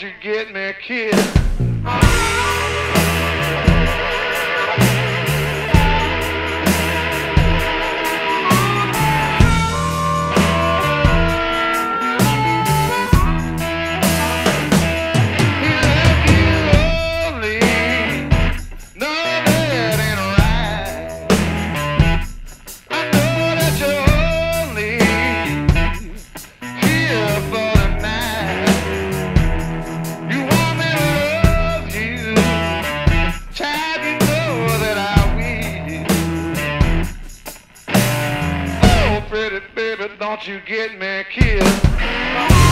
you get me kid. baby, don't you get me killed.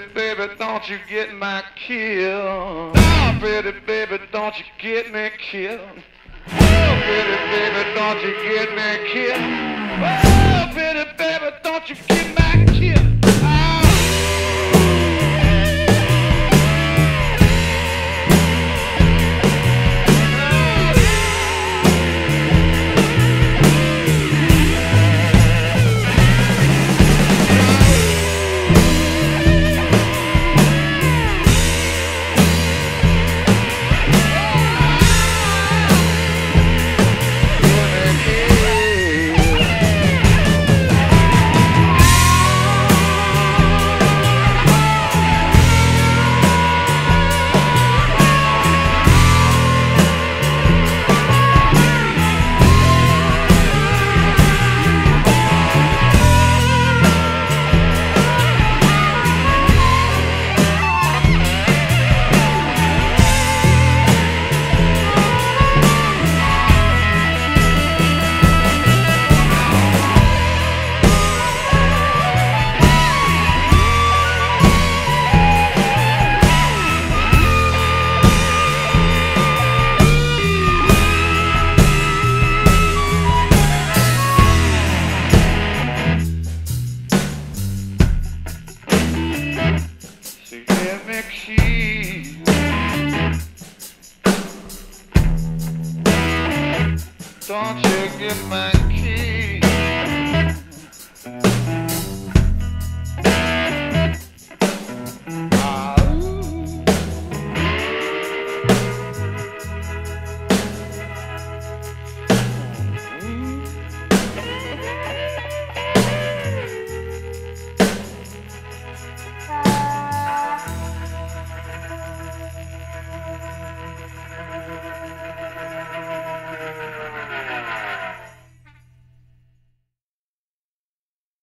pretty baby, don't you get my kill. Oh, pretty baby, don't you get me killed. Oh, pretty baby, don't you get me killed. Oh, pretty Don't you get my